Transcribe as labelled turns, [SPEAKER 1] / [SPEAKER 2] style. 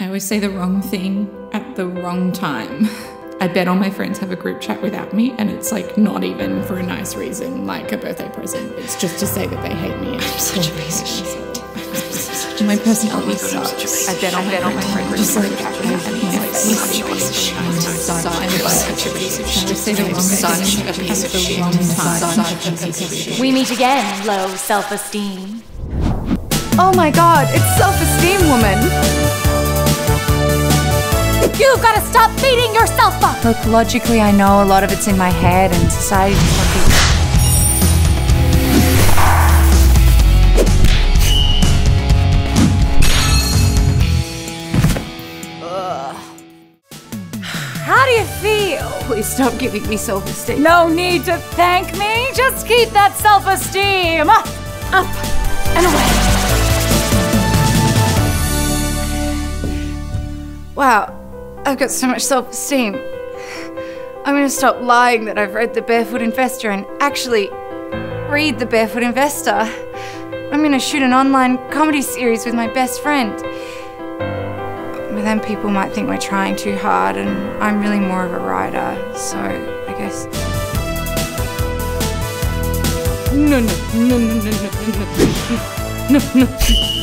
[SPEAKER 1] I always say the wrong thing at the wrong time. I bet all my friends have a group chat without me, and it's like not even for a nice reason, like a birthday present. It's just to say that they hate me. I'm such a piece of shit. My personality sucks.
[SPEAKER 2] I bet on my, on my friends
[SPEAKER 1] Just like, I have such a piece of shit. Such a piece of shit. I say the wrong thing at the wrong time. Such a piece of shit.
[SPEAKER 3] We meet again, low self esteem.
[SPEAKER 2] Oh my god, it's self-esteem woman.
[SPEAKER 3] You've got to stop beating yourself up!
[SPEAKER 2] Look, logically I know a lot of it's in my head and society just wants people
[SPEAKER 3] How do you feel?
[SPEAKER 2] Please stop giving me self-esteem.
[SPEAKER 3] No need to thank me. Just keep that self esteem up, up, and away.
[SPEAKER 2] Wow, I've got so much self-esteem. I'm gonna stop lying that I've read The Barefoot Investor and actually read The Barefoot Investor. I'm gonna shoot an online comedy series with my best friend. But then people might think we're trying too hard, and I'm really more of a writer, so I guess.
[SPEAKER 1] No, no, no, no, no, no, no, no, no.